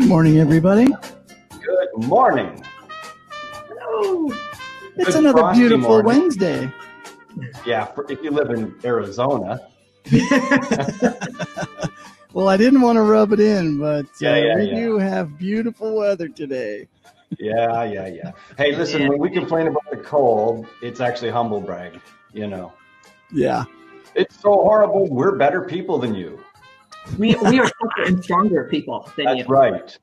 Good morning, everybody. Good morning. Hello. It's Good another beautiful morning. Wednesday. Yeah, for, if you live in Arizona. Well, I didn't want to rub it in, but uh, Yeah, yeah, we yeah. do have beautiful weather today. Yeah, yeah, yeah. Hey, listen, when we complain about the cold, it's actually humble brag. You know, Yeah. it's so horrible. We're better people than you. We we are tougher and stronger people than That's you. right.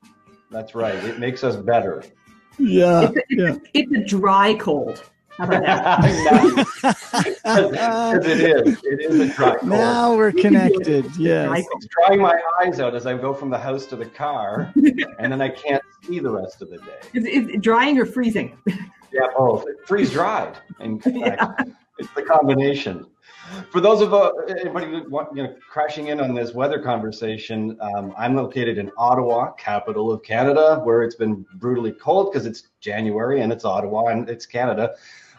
That's right. It makes us better. Yeah. It's, a, yeah. it's a dry cold. How about that? Because it is. It is a dry cold. now we're connected. Dry Yes. cold. It's drying my eyes out as I go from the house to the car, and then I can't see the rest of the day. Is it drying or freezing? Yeah, both. Freeze dried. In fact, it's the combination. For those of uh, anybody who want, you know, crashing in on this weather conversation, um, I'm located in Ottawa, capital of Canada, where it's been brutally cold because it's January and it's Ottawa and it's Canada.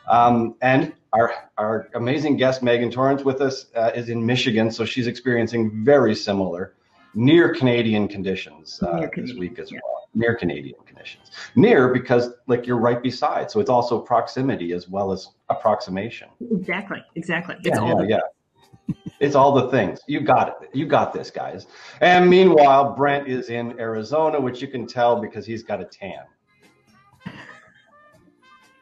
Um, and our our amazing guest Megan Torrance with us uh, is in Michigan, so she's experiencing very similar, near Canadian conditions uh, Near this week as yeah. Well. Near Canadian conditions. Near because like you're right beside, so it's also proximity as well as approximation. Exactly. Exactly. It's Yeah, all yeah, yeah. It's all the things. You got it. You got this, guys. And meanwhile, Brent is in Arizona, which you can tell because he's got a tan.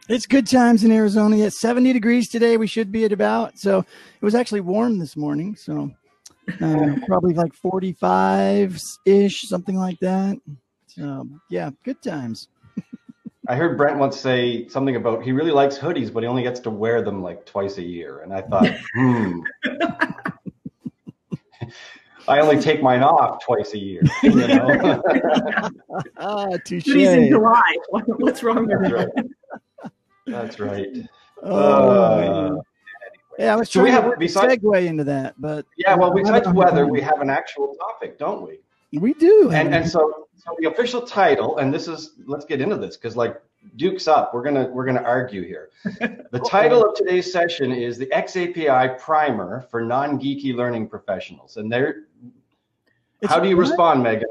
It's good times in Arizona. It's 70 degrees today. We should be at about. So it was actually warm this morning. So uh, probably like 45 ish, something like that. So yeah, good times. I heard Brent once say something about he really likes hoodies, but he only gets to wear them like twice a year. And I thought, hmm. I only take mine off twice a year. You know? Ah, touche. In July. What's wrong with That's that? right. That's right. Oh, Uh, man. yeah, I was so we have- to besides- segue into that, but Yeah, well, I besides weather, we have an actual topic, don't we? We do. And and so, so the official title, and this is let's get into this because like Duke's up, we're gonna we're gonna argue here. The title of today's session is the XAPI primer for non-geeky learning professionals. And there, It's how do you what? respond, Megan?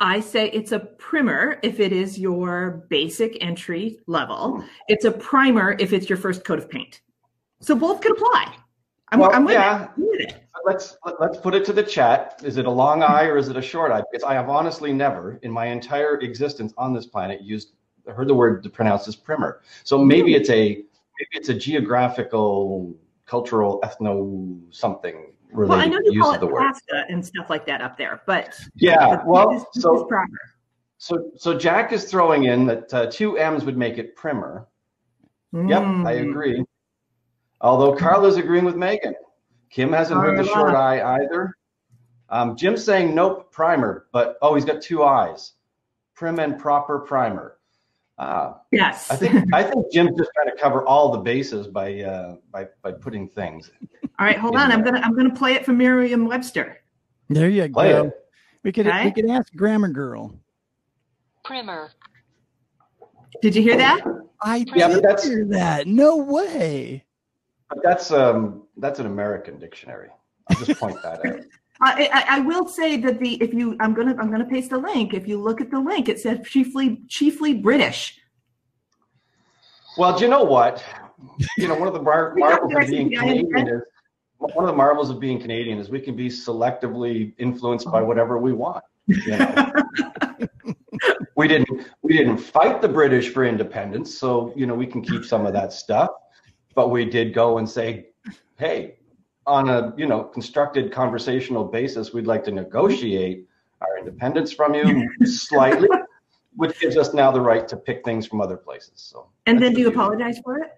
I say it's a primer if it is your basic entry level. Hmm. It's a primer if it's your first coat of paint. So both can apply. I'm, Well, I'm with yeah. it. I'm with it. Let's let- let's put it to the chat. Is it a long eye or is it a short eye? Because I have honestly never, in my entire existence on this planet, used heard the word pronounced as primer. So maybe it's a maybe it's a geographical, cultural, ethno something Well, I know you use call of the it word. pasta and stuff like that up there, but Yeah. this Well, is- this so so so Jack is throwing in that uh, two M's would make it primer. Yep, I Mm. agree. Although Carla's agreeing with Megan. Kim hasn't heard the short eye either. Um, Jim's saying nope, primer, but oh, he's got two eyes. Prim and proper primer. Uh, Yes. I think I think Jim's just trying to cover all the bases by uh, by by putting things. All right, hold in on. I'm gonna I'm gonna play it from Merriam-Webster. There you Play go. it. We could Okay. we could ask Grammar Girl. Primer. Did you hear that? I Yeah, but did that's- hear that. No way. But that's um that's an American dictionary. I'll just point that out. I, I, I will say that the if you I'm gonna I'm gonna paste the link. If you look at the link, it says chiefly chiefly British. Well, do you know what? You know, one of the mar- marvels of being Canadian is one of the marvels of being Canadian is we can be selectively influenced by whatever we want. You know? we didn't we didn't fight the British for independence, so you know we can keep some of that stuff. But we did go and say, hey, on a you know constructed conversational basis, we'd like to negotiate our independence from you slightly, which gives us now the right to pick things from other places. So And then do you apologize for it?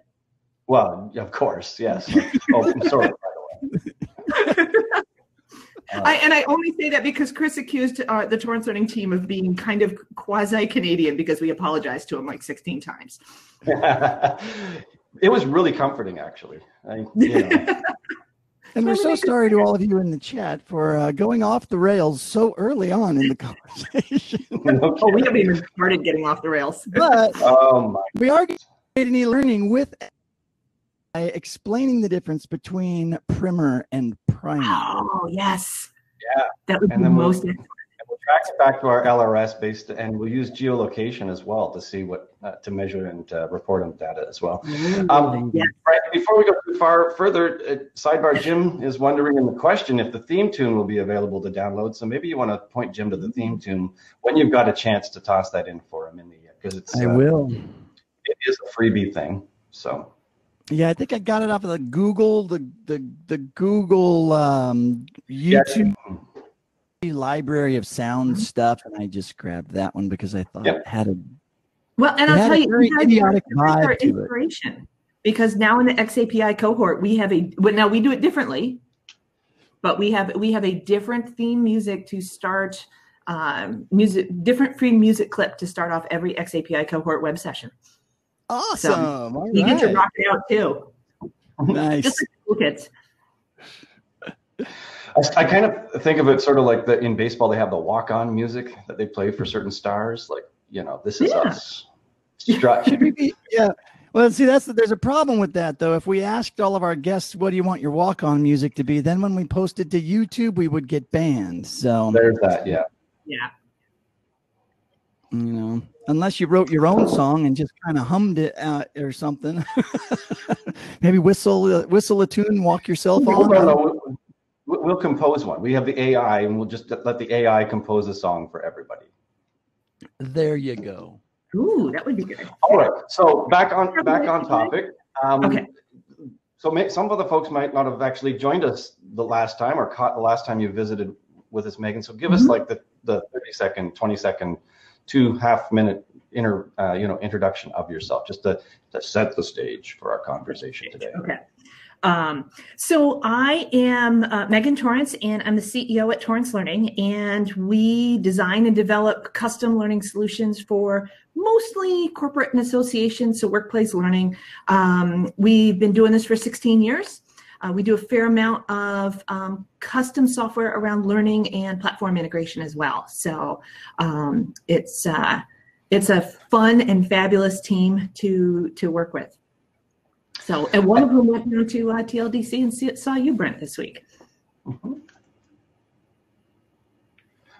Well, of course, yes. oh, I'm sorry, by the way. Uh, I, and I only say that because Chris accused uh, the Torrance Learning team of being kind of quasi Canadian because we apologized to him like 16 times. it was really comforting, actually. I, you know. And we're so sorry to all of you in the chat for uh, going off the rails so early on in the conversation. Oh, we haven't even started getting off the rails. but oh my! we are getting e-learning with by explaining the difference between primer and primer. Oh, yes. Yeah. That would And be then most. And we'll track it back to our LRS based, and we'll use geolocation as well to see what uh, to measure and uh, report on data as well. Um, Yeah. Right, before we go too far further, uh, sidebar Jim is wondering in the question if the theme tune will be available to download. So maybe you want to point Jim to the theme tune when you've got a chance to toss that in for him in the because it's I uh, will. it is a freebie thing. So Yeah, I think I got it off of the Google, the the the Google um, YouTube library of sound stuff, and I just grabbed that one because I thought Yep. it had a Well, and I'll tell you, very you idiotic you guys are vibe to it. because now in the XAPI cohort we have a well, now we do it differently, but we have we have a different theme music to start um, music different free music clip to start off every XAPI cohort web session. awesome. All You get to rock it out too, Nice. just like cool kids. I, I kind of think of it sort of like the in baseball they have the walk on music that they play for certain stars. Like you know, this is Yeah. us. Strut. Should we be? Yeah. Well, see, that's there's a problem with that though. If we asked all of our guests, "What do you want your walk-on music to be?" Then when we posted to YouTube, we would get banned. So There's that. Yeah. Yeah. you know, unless you wrote your own song and just kind of hummed it out or something, maybe whistle uh, whistle a tune, walk yourself No, on. no, no, We'll, we'll compose one. We have the AI, and we'll just let the AI compose a song for everybody. There you go. Ooh, that would be good. All right. So back on back on topic. Um, Okay. So may, some of the folks might not have actually joined us the last time or caught the last time you visited with us, Megan. So give us Mhm. like the, the 30 second, 20 second, two half minute inter, uh, you know, introduction of yourself, just to, to set the stage for our conversation today. Okay. Um, so I am uh, Megan Torrance, and I'm the CEO at Torrance Learning, and we design and develop custom learning solutions for mostly corporate and associations, so workplace learning. Um, we've been doing this for 16 years. Uh, we do a fair amount of um, custom software around learning and platform integration as well. So um, it's uh, it's a fun and fabulous team to to work with. So, and one of them went down to uh, TLDC and see, saw you, Brent, this week. Mhm.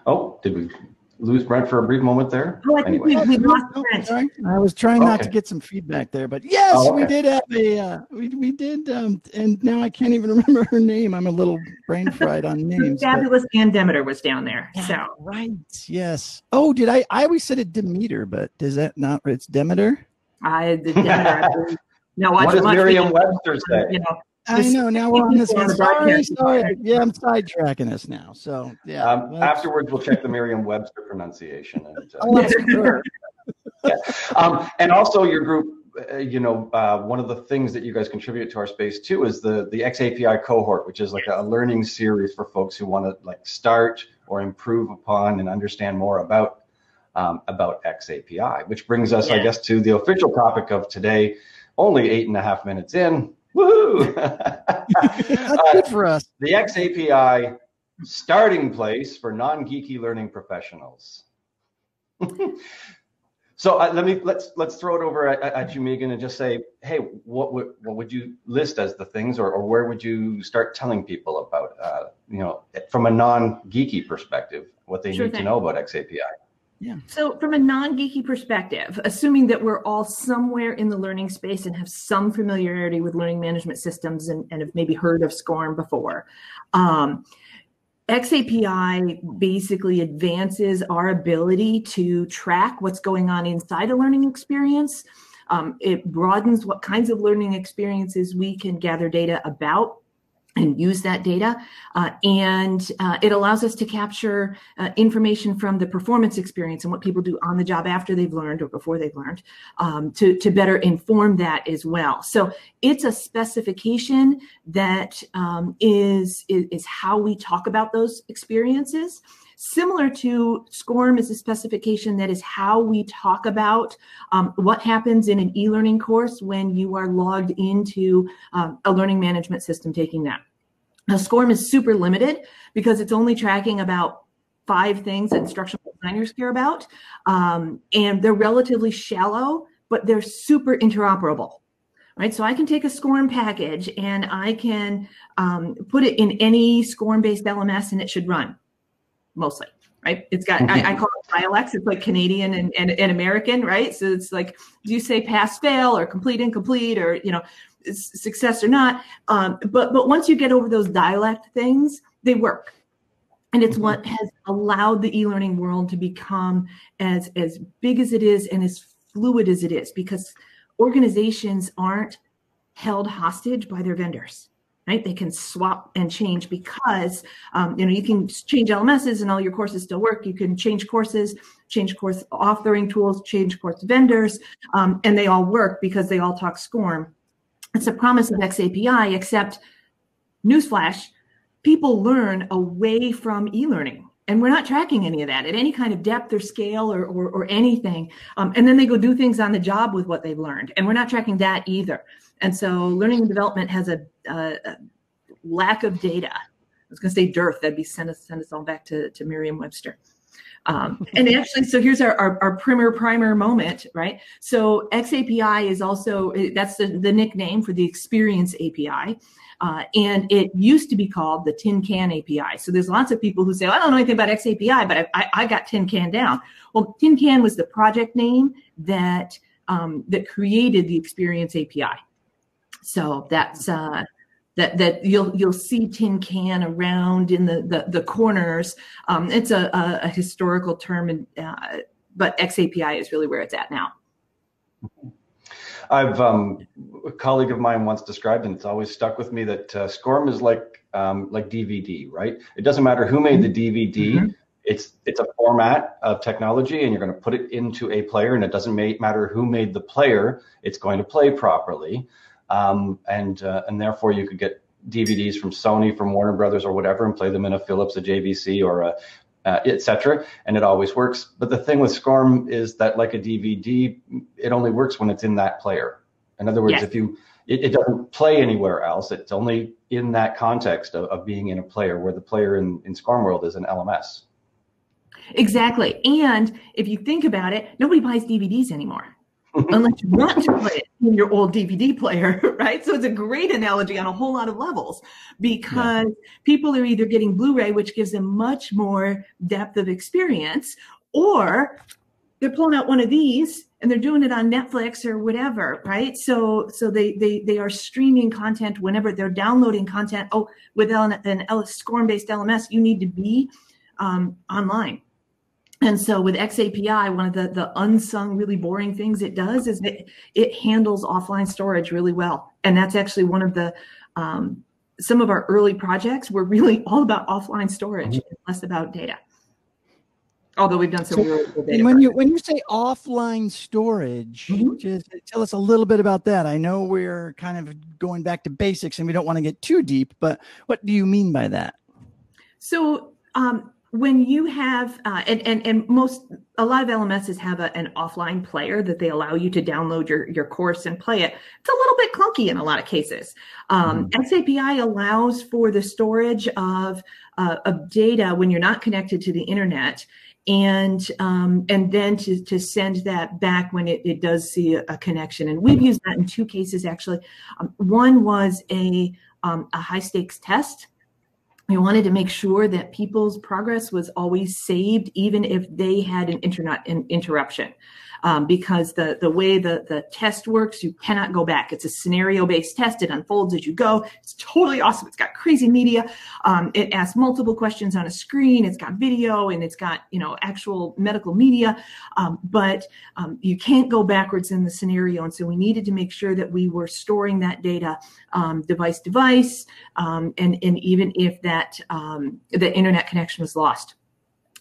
Oh, did we lose Brent for a brief moment there? Oh, I think we, we lost Brent. I was trying not to get some feedback there, but yes, Oh, we did have a uh, we we did, um, and now I can't even remember her name. I'm a little brain fried on names. but- Fabulous Ann Demeter was down there. Yeah, So, right. Yes. Oh, did I? I always said it Demeter, but does that not? It's Demeter. I, the Demeter, no, watch What does much Merriam-Webster say? You know, I know. Now we're on this. one. Sorry, sorry. Yeah, I'm sidetracking us now. So yeah. Um, afterwards, we'll check the Merriam-Webster pronunciation. And, uh, Oh, that's sure. um, and also your group, uh, you know, uh, one of the things that you guys contribute to our space too is the the XAPI cohort, which is like a learning series for folks who want to like start or improve upon and understand more about um, about XAPI. Which brings us, I guess, to the official topic of today. Only eight and a half minutes in. Woohoo! That's good for us. the XAPI starting place for non-geeky learning professionals. so uh, let me let's let's throw it over at, at you, Megan, and just say, hey, what would what would you list as the things, or, or where would you start telling people about, uh, you know, from a non-geeky perspective, what they Sure need to know about XAPI? So, from a non geeky perspective, assuming that we're all somewhere in the learning space and have some familiarity with learning management systems and, and have maybe heard of SCORM before, um, XAPI basically advances our ability to track what's going on inside a learning experience. Um, it broadens what kinds of learning experiences we can gather data about and use that data. Uh, and uh, it allows us to capture uh, information from the performance experience and what people do on the job after they've learned or before they've learned um, to, to better inform that as well. So it's a specification that um, is, is is how we talk about those experiences. Similar to SCORM is a specification that is how we talk about um, what happens in an e-learning course when you are logged into um, a learning management system taking that. Now, SCORM is super limited because it's only tracking about five things that instructional designers care about. Um, and they're relatively shallow, but they're super interoperable. Right, so I can take a SCORM package and I can um, put it in any SCORM-based LMS, and it should run mostly. right? It's got, I, I, call it dialects. It's like Canadian and, and, and, American, right? So it's like, do you say pass fail or complete incomplete or, you know, success or not? Um, but, but once you get over those dialect things, they work. And it's what mm-hmm. has allowed the e-learning world to become as, as big as it is and as fluid as it is because organizations aren't held hostage by their vendors right? They can swap and change because, um, you know, you can change LMSs and all your courses still work. You can change courses, change course authoring tools, change course vendors, um, and they all work because they all talk SCORM. It's a promise of XAPI, except newsflash, people learn away from e-learning. And we're not tracking any of that at any kind of depth or scale or, or, or anything. Um, and then they go do things on the job with what they've learned. And we're not tracking that either. And so learning and development has a, a, a lack of data. I was going to say dearth. That'd be send us send us all back to to Merriam-Webster. Um, and actually, so here's our, our, our, primer primer moment, right? So XAPI is also, that's the, the nickname for the Experience API. Uh, and it used to be called the Tin Can API. So there's lots of people who say, I don't know anything about XAPI, but I, I, I got Tin Can down. Well, Tin Can was the project name that, um, that created the Experience API. So that's uh, that that you'll you'll see tin can around in the the, the corners. Um, it's a, a, a, historical term, and uh, but XAPI is really where it's at now. I've um, a colleague of mine once described, and it's always stuck with me that uh, SCORM is like um, like DVD, right? It doesn't matter who made the DVD. Mm-hmm. It's it's a format of technology, and you're going to put it into a player, and it doesn't matter who made the player. It's going to play properly um, and uh, and therefore you could get DVDs from Sony, from Warner Brothers, or whatever, and play them in a Philips, a JVC, or a uh, etc. And it always works. But the thing with SCORM is that, like a DVD, it only works when it's in that player. In other words, yes. if you it, it, doesn't play anywhere else. It's only in that context of, of being in a player, where the player in, in SCORM world is an LMS. Exactly. And if you think about it, nobody buys DVDs anymore unless you want to play it in your old DVD player, right? So it's a great analogy on a whole lot of levels because yeah. people are either getting Blu-ray, which gives them much more depth of experience, or they're pulling out one of these and they're doing it on Netflix or whatever, right? So so they they they are streaming content whenever they're downloading content. Oh, with an, an SCORM-based LMS, you need to be um, online and so with XAPI, one of the, the unsung, really boring things it does is it, it handles offline storage really well. And that's actually one of the, um, some of our early projects were really all about offline storage, mm-hmm. less about data. Although we've done some so, really And when you when you say offline storage, mm-hmm. just tell us a little bit about that. I know we're kind of going back to basics and we don't want to get too deep, but what do you mean by that? So um, when you have uh, and, and and most a lot of lms's have a, an offline player that they allow you to download your your course and play it. It's a little bit clunky in a lot of cases. Um, mm-hmm. xapi allows for the storage of uh, of data when you're not connected to the internet and um, and then to, to send that back when it, it does see a, a connection. And we've used that in two cases actually. Um, one was a um, a high stakes test we wanted to make sure that people's progress was always saved, even if they had an internet interruption um, because the, the way the, the test works, you cannot go back. It's a scenario based test. It unfolds as you go. It's totally awesome. It's got crazy media. Um, it asks multiple questions on a screen. It's got video and it's got, you know, actual medical media. Um, but um, you can't go backwards in the scenario. And so we needed to make sure that we were storing that data um, device device. Um, and, and even if that, the internet connection was lost.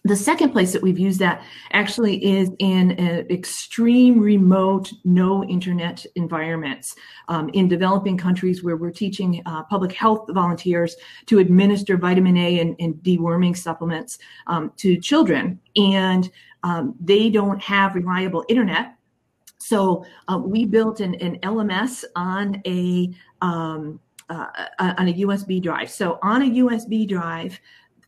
The second place that we've used that actually is in extreme remote, no internet environments um, in developing countries where we're teaching uh, public health volunteers to administer vitamin A and, and deworming supplements um, to children. And um, they don't have reliable internet. So uh, we built an, an LMS on a um, uh, on a USB drive. So on a USB drive,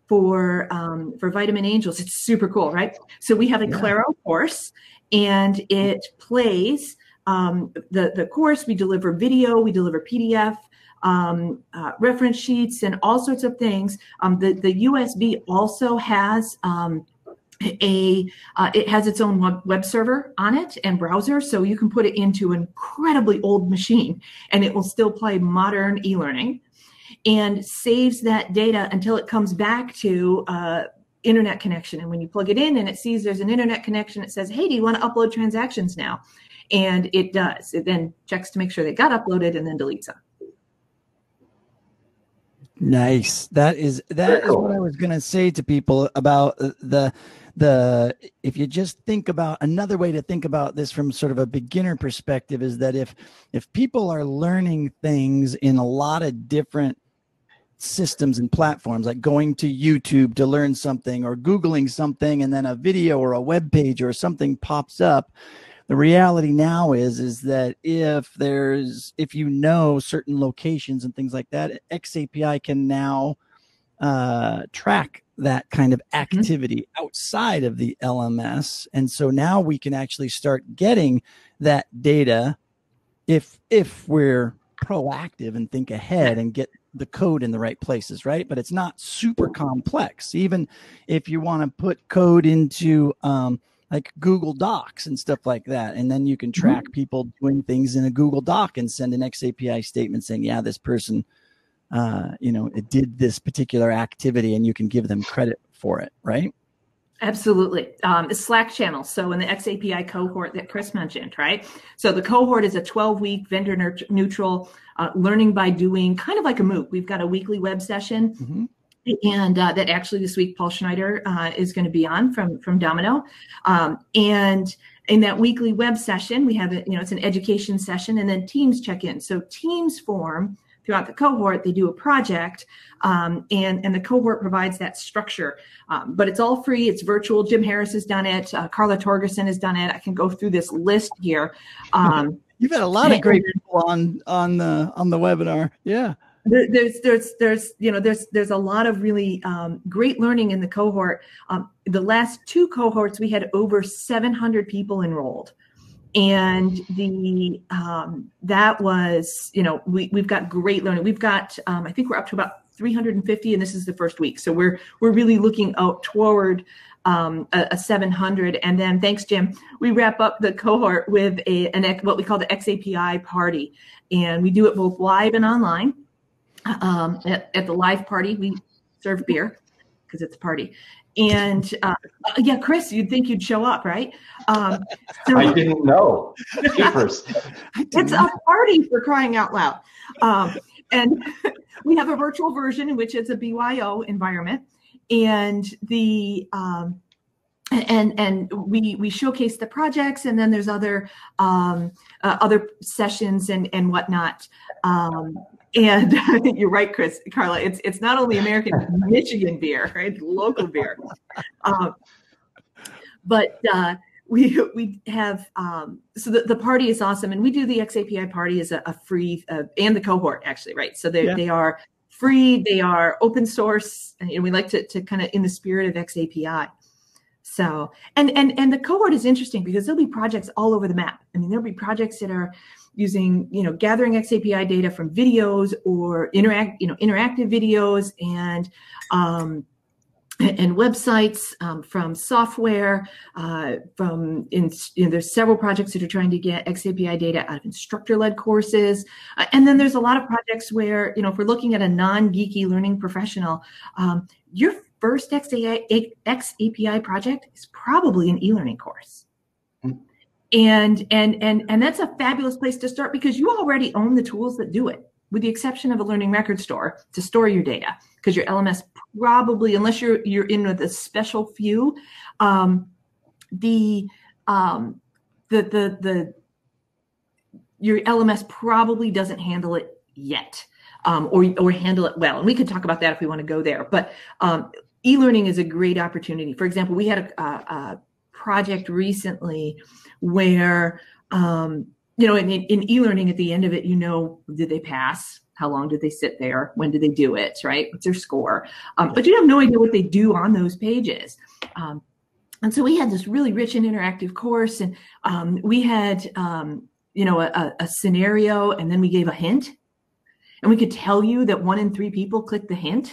for um, for Vitamin Angels. It's super cool, right? So we have a yeah. Claro course, and it plays um, the the course. We deliver video, we deliver PDF. Um, uh, reference sheets and all sorts of things. Um, the the USB also has um, a uh, it has its own web, web server on it and browser so you can put it into an incredibly old machine and it will still play modern e-learning and saves that data until it comes back to uh, internet connection. And when you plug it in and it sees there's an internet connection it says hey do you want to upload transactions now? And it does. It then checks to make sure they got uploaded and then deletes them. Nice. That is that is what I was going to say to people about the the if you just think about another way to think about this from sort of a beginner perspective is that if if people are learning things in a lot of different systems and platforms like going to YouTube to learn something or googling something and then a video or a web page or something pops up the reality now is is that if there's if you know certain locations and things like that xapi can now uh, track that kind of mm-hmm. activity mm-hmm. outside of the lms and so now we can actually start getting that data if if we're proactive and think ahead and get the code in the right places, right? But it's not super complex. Even if you want to put code into um, like Google Docs and stuff like that. And then you can mm-hmm. track mm-hmm. people doing things in a Google Doc and send an XAPI statement saying, yeah, this person, uh, you know, it did this particular activity and you can give them credit for it, right? Absolutely. Um, Slack channel. So in the XAPI cohort that Chris mentioned, right? So the cohort is a 12 week vendor neutral uh, learning by doing kind of like a MOOC. We've got a weekly web session. Mm-hmm and uh, that actually this week Paul Schneider uh, is going to be on from from dominKnow, um, and in that weekly web session we have a, you know it's an education session and then teams check in. So teams form throughout the cohort. They do a project, um, and and the cohort provides that structure. Um, but it's all free. It's virtual. Jim Harris has done it. Uh, Carla Torgerson has done it. I can go through this list here. Um, You've had a lot of great people on on the on the webinar. Yeah there's there's there's you know there's there's a lot of really um, great learning in the cohort. Um, the last two cohorts we had over 700 people enrolled, and the um, that was you know we we've got great learning. We've got um, I think we're up to about 350, and this is the first week, so we're we're really looking out toward. Um, a, a, 700. And then thanks, Jim. We wrap up the cohort with a an what we call the XAPI party, and we do it both live and online um, at, at, the live party. We serve beer because it's a party. And uh, yeah, Chris, you'd think you'd show up, right? Um, so I didn't know. It's a party for crying out loud. Um, and we have a virtual version in which it's a BYO environment, and the um, and and we we showcase the projects, and then there's other um, uh, other sessions and and whatnot. Um, and you're right, Chris, Carla. It's it's not only American Michigan beer, right? Local beer, um, but uh, we we have um, so the, the party is awesome, and we do the XAPI party as a, a free uh, and the cohort actually, right? So they yeah. they are free, they are open source, and we like to to kind of in the spirit of XAPI. So and and and the cohort is interesting because there'll be projects all over the map. I mean, there'll be projects that are using you know gathering XAPI data from videos or interact you know interactive videos and um, and websites um, from software uh, from in, you know, there's several projects that are trying to get xapi data out of instructor-led courses uh, and then there's a lot of projects where you know if we're looking at a non-geeky learning professional um, your first XAPI, project is probably an e-learning course. And and and and that's a fabulous place to start because you already own the tools that do it with the exception of a learning record store to store your data because your lms probably unless you're you're in with a special few um, the um, the the the your lms probably doesn't handle it yet um, or or handle it well. And we could talk about that if we want to go there but um, e-learning is a great opportunity. For example we had a, a, a project recently where um, you know in, in e-learning at the end of it you know did they pass? How long did they sit there? When did they do it right? What's their score? Um, but you have no idea what they do on those pages. Um, and so we had this really rich and interactive course and um, we had um, you know a, a scenario and then we gave a hint. And we could tell you that one in three people clicked the hint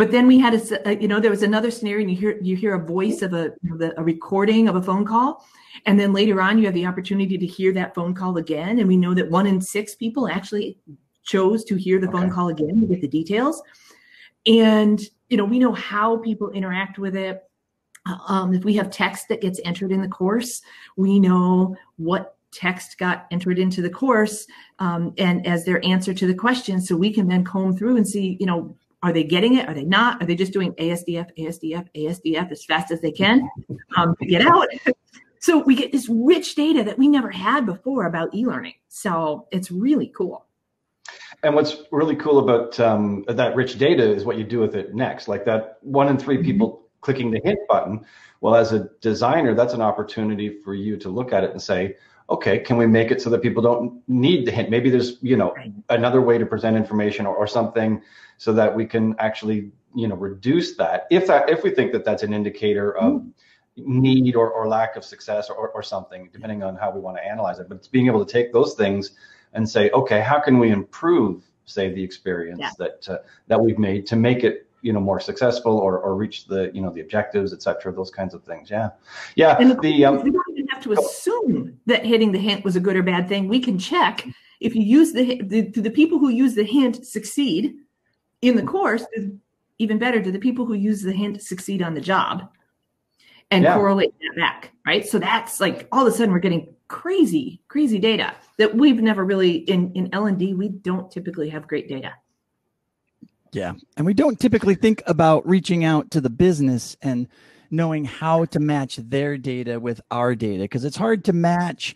but then we had a, uh, you know, there was another scenario, and you hear you hear a voice of a a recording of a phone call, and then later on you have the opportunity to hear that phone call again, and we know that one in six people actually chose to hear the okay. phone call again to get the details, and you know we know how people interact with it. Um, if we have text that gets entered in the course, we know what text got entered into the course um, and as their answer to the question so we can then comb through and see you know are they getting it? Are they not? Are they just doing ASDF, ASDF, ASDF as fast as they can um, to get out? so we get this rich data that we never had before about e-learning. So it's really cool. And what's really cool about um, that rich data is what you do with it next. Like that one in three people mm-hmm. clicking the hint button. Well, as a designer, that's an opportunity for you to look at it and say, okay, can we make it so that people don't need the hint? Maybe there's, you know, another way to present information or, or something so that we can actually you know reduce that if that if we think that that's an indicator of mm. need or, or lack of success or, or something depending on how we want to analyze it but it's being able to take those things and say okay how can we improve say the experience yeah. that uh, that we've made to make it you know more successful or, or reach the you know the objectives etc those kinds of things yeah yeah the um, we don't even have to assume that hitting the hint was a good or bad thing we can check if you use the the, the people who use the hint succeed in the course even better. Do the people who use the hint succeed on the job and yeah. correlate that back right? So that's like all of a sudden we're getting crazy crazy data that we've never really in in l&d we don't typically have great data. Yeah. And we don't typically think about reaching out to the business and knowing how to match their data with our data because it's hard to match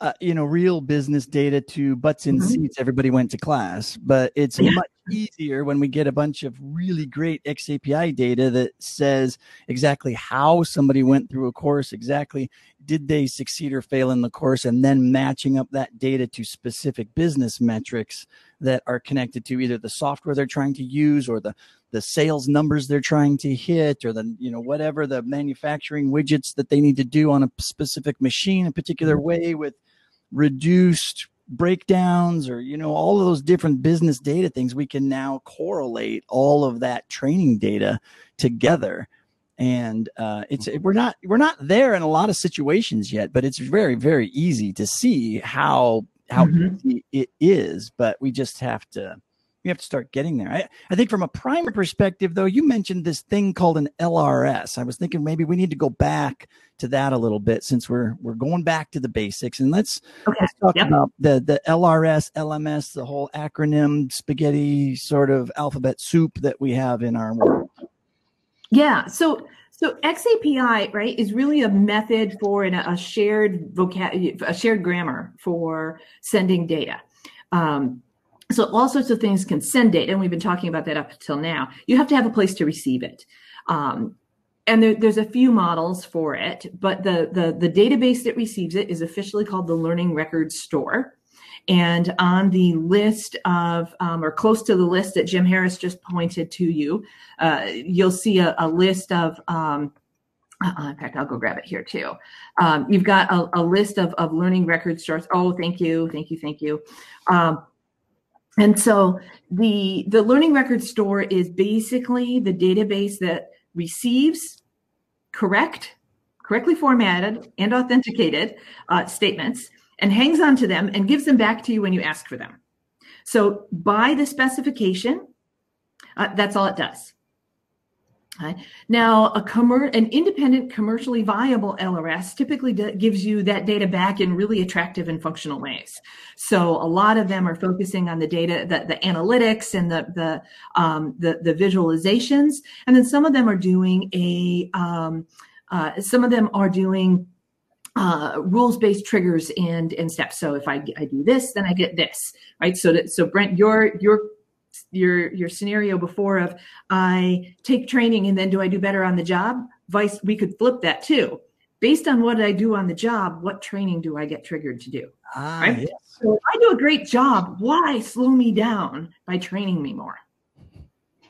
uh, you know real business data to butts in mm-hmm. seats everybody went to class but it's yeah. much easier when we get a bunch of really great xapi data that says exactly how somebody went through a course exactly did they succeed or fail in the course and then matching up that data to specific business metrics that are connected to either the software they're trying to use or the the sales numbers they're trying to hit or the you know whatever the manufacturing widgets that they need to do on a specific machine a particular mm-hmm. way with reduced breakdowns or you know all of those different business data things we can now correlate all of that training data together and uh, it's we're not we're not there in a lot of situations yet but it's very very easy to see how how mm-hmm. easy it is but we just have to we have to start getting there. I, I think from a primer perspective, though, you mentioned this thing called an LRS. I was thinking maybe we need to go back to that a little bit since we're we're going back to the basics and let's, okay. let's talk yep. about the the LRS, LMS, the whole acronym spaghetti sort of alphabet soup that we have in our world. Yeah. So so XAPI, right, is really a method for an, a shared vocab, a shared grammar for sending data. Um, so all sorts of things can send data, and we've been talking about that up until now. You have to have a place to receive it. Um, and there, there's a few models for it, but the, the, the database that receives it is officially called the Learning Records Store. And on the list of, um, or close to the list that Jim Harris just pointed to you, uh, you'll see a, a list of, um, uh, in fact, I'll go grab it here too. Um, you've got a, a, list of, of learning record stores. Oh, thank you, thank you, thank you. And so the the learning record store is basically the database that receives correct, correctly formatted and authenticated uh, statements and hangs on to them and gives them back to you when you ask for them. So by the specification, uh, that's all it does. Now, a commer- an independent commercially viable LRS typically d- gives you that data back in really attractive and functional ways. So a lot of them are focusing on the data, the, the analytics and the the, um, the, the visualizations, and then some of them are doing a um, uh, some of them are doing uh, rules-based triggers and and steps. So if I, I do this, then I get this, right? So that so Brent, your your your your scenario before of I take training and then do I do better on the job? Vice, we could flip that too. Based on what I do on the job, what training do I get triggered to do? Ah, right? Yes. So if I do a great job, why slow me down by training me more?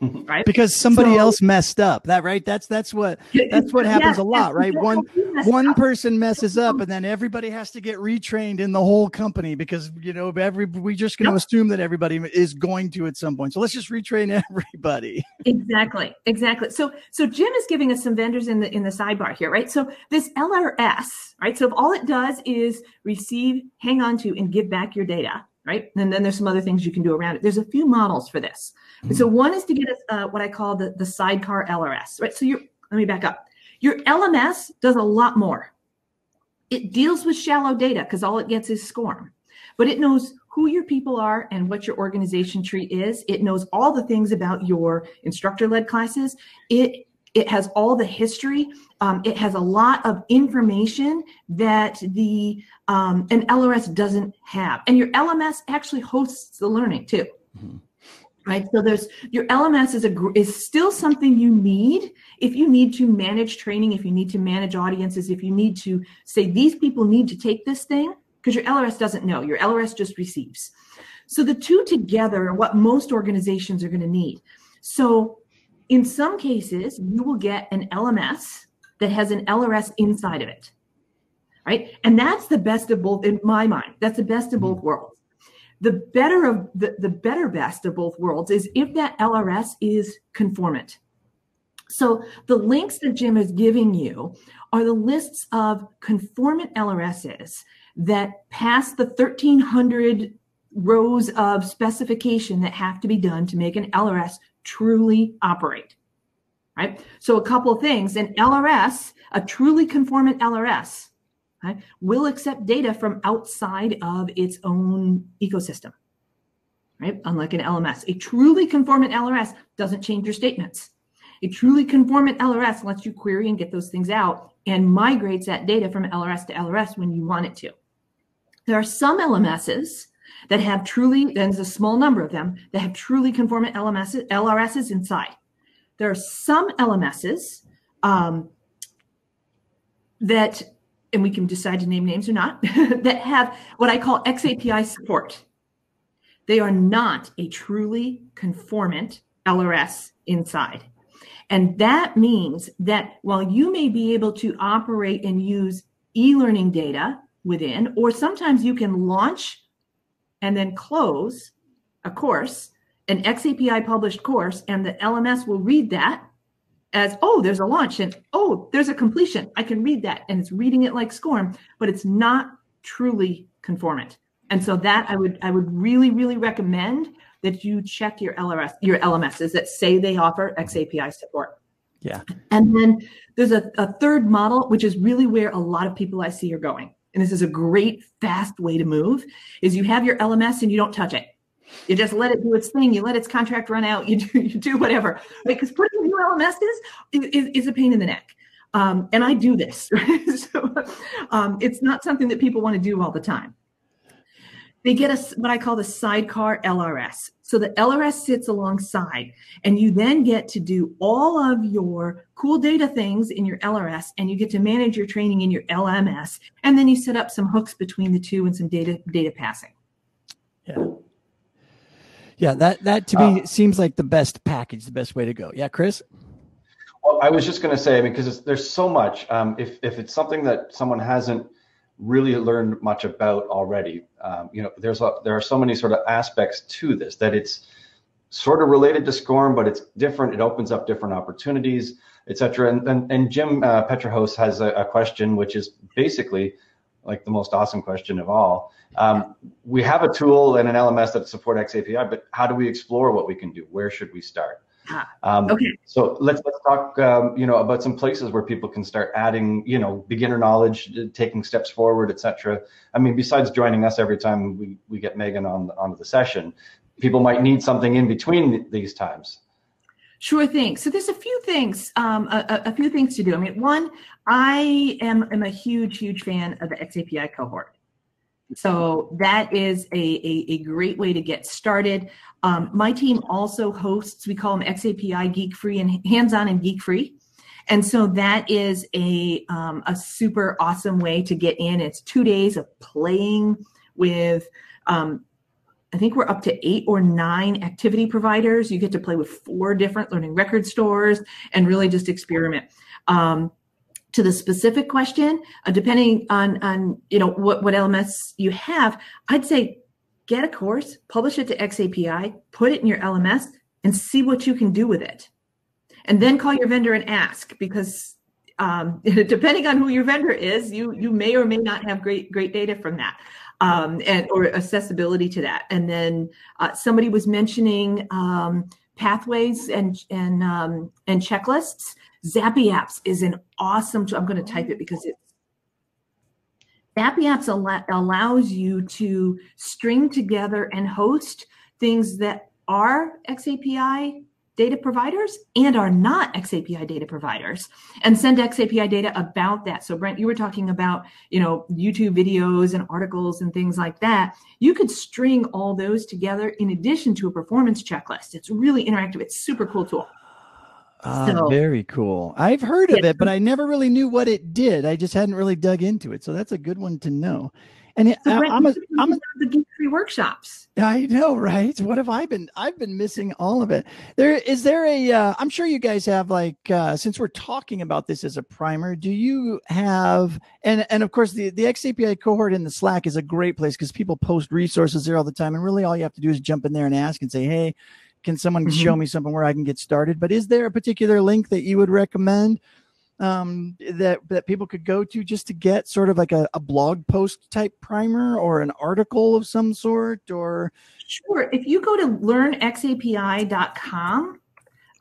right? because somebody So- else messed up. That right? That's that's what that's what happens a lot, right? One one person messes up, and then everybody has to get retrained in the whole company because you know every we just going to Yep. assume that everybody is going to at some point. So let's just retrain everybody. exactly exactly so so jim is giving us some vendors in the in the sidebar here right so this lrs right so if all it does is receive hang on to and give back your data right? And then there's some other things you can do around it. There's a few models for this. And so one is to get us uh, what i call the the sidecar lrs right? So you're let me back up. Your lms does a lot more. It deals with shallow data because all it gets is scorm but it knows who your people are and what your organization tree is. It knows all the things about your instructor-led classes. It it has all the history. Um, it has a lot of information that the um, an LRS doesn't have, and your LMS actually hosts the learning too. Right, so there's your LMS is a is still something you need if you need to manage training, if you need to manage audiences, if you need to say these people need to take this thing because your LRS doesn't know. Your LRS just receives. So the two together are what most organizations are going to need. So in some cases, you will get an LMS that has an LRS inside of it. Right? And that's the best of both in my mind. That's the best of mm-hmm. both worlds. The better of the, the better best of both worlds is if that LRS is conformant. So the links that Jim is giving you are the lists of conformant LRSs that pass the 1300 rows of specification that have to be done to make an LRS truly operate. Right? So a couple things, an LRS, a truly conformant LRS, right, will accept data from outside of its own ecosystem. Right? Unlike an LMS. A truly conformant LRS doesn't change your statements. A truly conformant LRS lets you query and get those things out and migrates that data from LRS to LRS when you want it to. There are some LMSs that have truly, there's a small number of them, that have truly conformant LMSs, LRSs inside. There are some LMSs um, that, and we can decide to name names or not, that have what I call XAPI support. They are not a truly conformant LRS inside. And that means that while you may be able to operate and use e learning data within, or sometimes you can launch and then close a course, an XAPI published course, and the LMS will read that as, oh, there's a launch and oh, there's a completion. I can read that. And it's reading it like SCORM, but it's not truly conformant. And so that I would I would really, really recommend that you check your LRS, your LMSs that say they offer XAPI support. Yeah. And then there's a, a third model, which is really where a lot of people I see are going. And this is a great, fast way to move, is you have your LMS and you don't touch it. You just let it do its thing. You let its contract run out. You do, you do whatever. Because putting new LMSs is, is, is a pain in the neck. Um, and I do this. Right? so um, it's not something that people want to do all the time they get a what I call the sidecar LRS. So the LRS sits alongside, and you then get to do all of your cool data things in your LRS, and you get to manage your training in your LMS, and then you set up some hooks between the two and some data data passing. Yeah. Yeah, that that to me seems like the best package, the best way to go. Yeah, Chris. Well, I was just going to say, I mean, because there's so much. Um, if if it's something that someone hasn't really learned much about already, um, you know, there's a, there are so many sort of aspects to this that it's sort of related to SCORM, but it's different. It opens up different opportunities, etc. And, and and Jim uh, Petrahos has a, a question, which is basically like the most awesome question of all. Um, we have a tool and an LMS that support XAPI, but how do we explore what we can do? Where should we start? Ah, Um, okay. So let's let's talk, um, you know, about some places where people can start adding, you know, beginner knowledge, uh, taking steps forward, etc. I mean, besides joining us every time we, we get Megan on onto the session, people might need something in between th- these times. Sure thing. So there's a few things, um, a, a- a few things to do. I mean, one, I am, am a huge, huge fan of the XAPI cohort. So that is a, a, a great way to get started. Um, my team also hosts, we call them XAPI Geek Free and Hands On and Geek Free. And so that is a, um, a super awesome way to get in. It's two days of playing with um, I think we're up to eight or nine activity providers. You get to play with four different learning record stores and really just experiment. Um, to the specific question, uh, depending on on you know what what LMS you have, I'd say get a course, publish it to XAPI, put it in your LMS, and see what you can do with it, and then call your vendor and ask because um, depending on who your vendor is, you you may or may not have great great data from that. Um, and or accessibility to that. And then uh, somebody was mentioning um, pathways and and um, and checklists. xAPIapps is an awesome tool. I'm going to type it because it's xAPIapps al- allows you to string together and host things that are XAPI data providers and are not XAPI data providers and send XAPI data about that. So Brent, you were talking about, you know, YouTube videos and articles and things like that. You could string all those together in addition to a performance checklist. It's really interactive. It's super cool tool. Uh, so, very cool. I've heard of it, but I never really knew what it did. I just hadn't really dug into it. So that's a good one to know. And so I, am a, I'm a, the geek free workshops. I know, right? What have I been? I've been missing all of it. There is there a? Uh, I'm sure you guys have like uh, since we're talking about this as a primer. Do you have and and of course the the XAPI cohort in the Slack is a great place because people post resources there all the time, and really all you have to do is jump in there and ask and say, hey, can someone mm-hmm. show me something where I can get started? But is there a particular link that you would recommend? um, that that people could go to just to get sort of like a, a blog post type primer or an article of some sort or sure if you go to learnxapi.com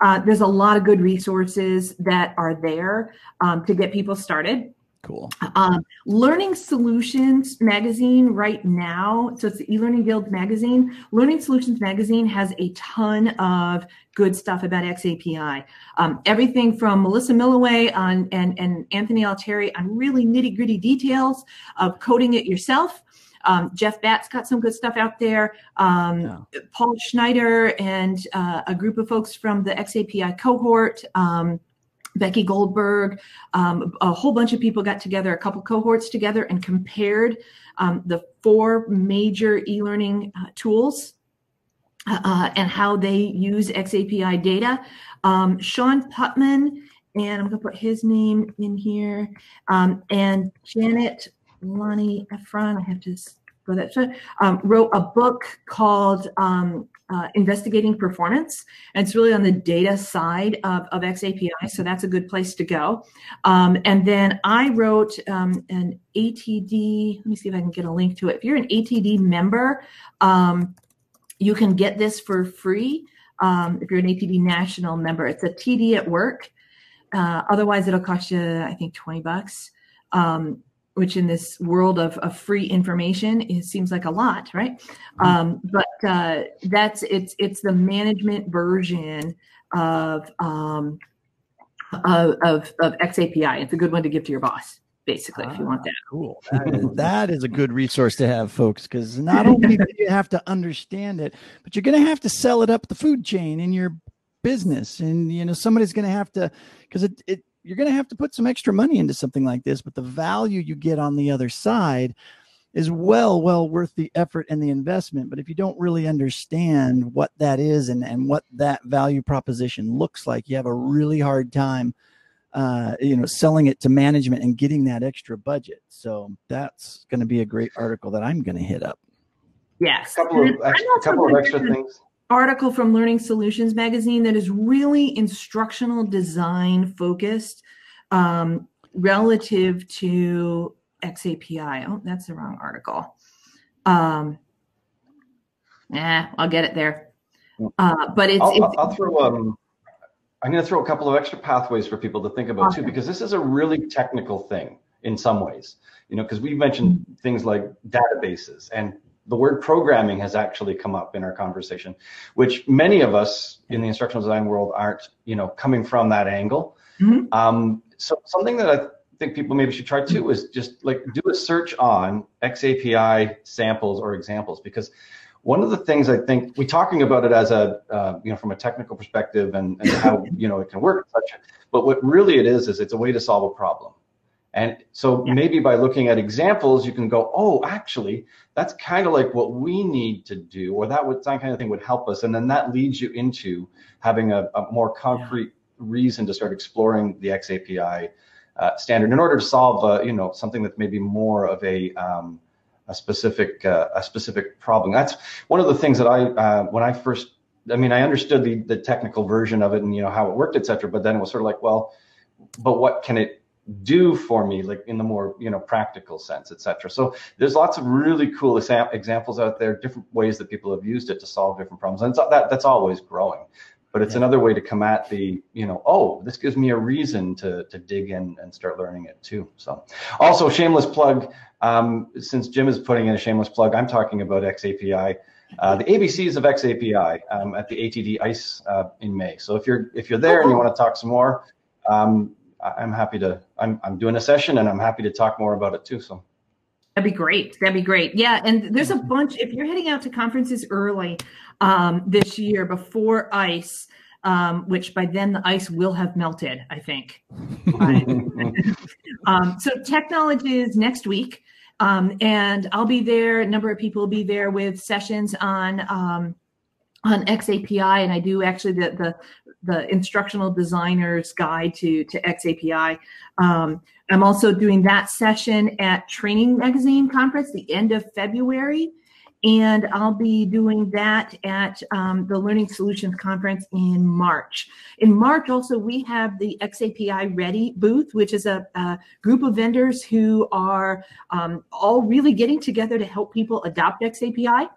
uh, there's a lot of good resources that are there um, to get people started Cool. Um, Learning Solutions magazine right now, so it's the eLearning Guild magazine. Learning Solutions magazine has a ton of good stuff about XAPI. Um, everything from Melissa Milloway on and, and Anthony Altieri on really nitty gritty details of coding it yourself. Um, Jeff Batt's got some good stuff out there. Um, yeah. Paul Schneider and uh, a group of folks from the XAPI cohort. Um, Becky Goldberg, um, a whole bunch of people got together, a couple cohorts together, and compared um, the four major e learning uh, tools uh, uh, and how they use XAPI data. Um, Sean Putman, and I'm going to put his name in here, um, and Janet Laane Effron, I have to go that, um, wrote a book called um, uh, investigating performance. And it's really on the data side of, of XAPI. So that's a good place to go. Um, and then I wrote um, an ATD. Let me see if I can get a link to it. If you're an ATD member, um, you can get this for free. Um, if you're an ATD national member, it's a TD at work. Uh, otherwise, it'll cost you, I think, 20 bucks. Um, which in this world of, of free information it seems like a lot right? Mm-hmm. um, but uh, that's it's it's the management version of um, of, of, of xapi it's a good one to give to your boss basically if you want that. Ah, cool. That is, that is a good resource to have folks because not only do you have to understand it but you're going to have to sell it up the food chain in your business. And you know somebody's going to have to because it, it you're going to have to put some extra money into something like this, but the value you get on the other side is well, well worth the effort and the investment. But if you don't really understand what that is and, and what that value proposition looks like, you have a really hard time, uh, you know, selling it to management and getting that extra budget. So that's going to be a great article that I'm going to hit up. Yes. A couple of, extra, couple of extra things article from Learning Solutions magazine that is really instructional design focused um, relative to XAPI. Oh, that's the wrong article. Um, eh, I'll get it there. Uh, but it's, I'll, it's I'll throw um, I'm going to throw a couple of extra pathways for people to think about awesome. too, because this is a really technical thing in some ways. You know, because we mentioned mm-hmm. things like databases and the word programming has actually come up in our conversation, which many of us in the instructional design world aren't, you know, coming from that angle. Mm-hmm. Um, so something that I think people maybe should try too is just like do a search on XAPI samples or examples because one of the things I think we're talking about it as a uh, you know from a technical perspective and, and how you know it can work, but what really it is is it's a way to solve a problem. And so Yeah. maybe by looking at examples, you can go, oh, actually, that's kind of like what we need to do, or that would that kind of thing would help us. And then that leads you into having a, a more concrete reason to start exploring the XAPI uh, standard in order to solve, uh, you know, something that's maybe more of a um, a specific uh, a specific problem. That's one of the things that I uh, when I first, I mean, I understood the the technical version of it and you know how it worked, et cetera. But then it was sort of like, well, but what can it do for me, like in the more you know practical sense, et cetera. So there's lots of really cool exam- examples out there, different ways that people have used it to solve different problems, and it's, that that's always growing. But it's Yeah. another way to come at the, you know, oh, this gives me a reason to to dig in and start learning it too. So, also shameless plug. Um, since Jim is putting in a shameless plug, I'm talking about XAPI. Uh, the ABCs of XAPI um, at the ATD ICE uh, in May. So if you're if you're there and you want to talk some more, um, I'm happy to. I'm I'm doing a session and I'm happy to talk more about it too. So That'd be great. That'd be great. Yeah, and there's a bunch. If you're heading out to conferences early um, this year before ice, um, which by then the ice will have melted, I think. Um, so TechKnowledge is next week, um, and I'll be there. A number of people will be there with sessions on um, on XAPI, and I do actually the the, the instructional designer's guide to to XAPI. Um, I'm also doing that session at Training Magazine Conference the end of February. And I'll be doing that at um, the Learning Solutions Conference in March. In March, also, we have the XAPI Ready booth, which is a, a group of vendors who are um, all really getting together to help people adopt XAPI.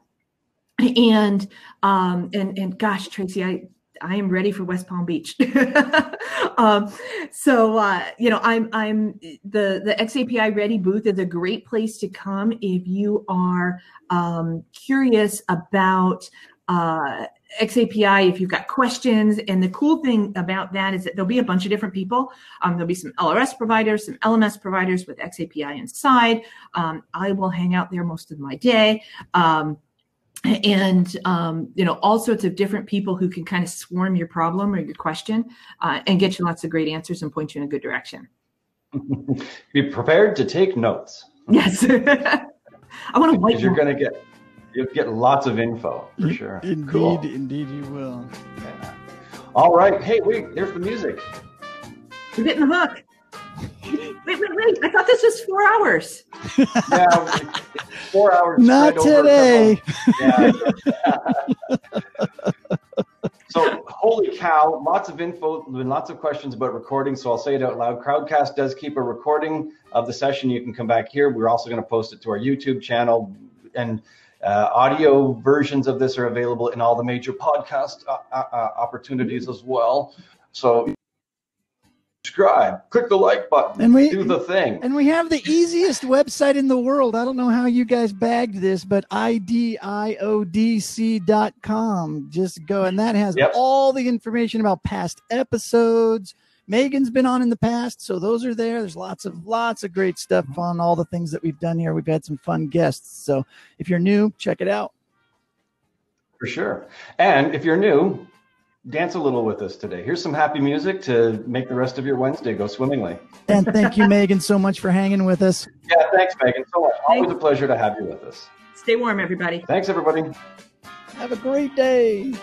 And um, and and gosh, Tracy, I I am ready for West Palm Beach. um, so uh, you know, I'm I'm the the XAPI Ready booth is a great place to come if you are um, curious about uh, XAPI. If you've got questions, and the cool thing about that is that there'll be a bunch of different people. Um, there'll be some LRS providers, some LMS providers with XAPI inside. Um, I will hang out there most of my day. Um, and um, you know all sorts of different people who can kind of swarm your problem or your question uh, and get you lots of great answers and point you in a good direction be prepared to take notes yes i want to white because you're going to get you'll get lots of info for sure. Indeed, Cool. indeed, you will. Yeah. All right. Hey, wait. There's the music. we're getting the hook i thought this was four hours Yeah, four hours. Not spread over a today. Yeah. so, holy cow! Lots of info and lots of questions about recording. So I'll say it out loud. Crowdcast does keep a recording of the session. You can come back here. We're also going to post it to our YouTube channel, and uh, audio versions of this are available in all the major podcast uh, uh, uh, opportunities as well. So. Subscribe, click the like button, And we- do the thing. And we have the easiest website in the world. I don't know how you guys bagged this, but idiodc.com. Just go, and that has Yep. all the information about past episodes. Megan's been on in the past, so those are there. There's lots of lots of great stuff on all the things that we've done here. We've had some fun guests. So if you're new, check it out. For sure. And if you're new, dance a little with us today. Here's some happy music to make the rest of your Wednesday go swimmingly. And thank you, Megan, so much for hanging with us. Yeah, thanks, Megan, so much. Always a pleasure to have you with us. stay warm everybody Thanks, everybody. Have a great day.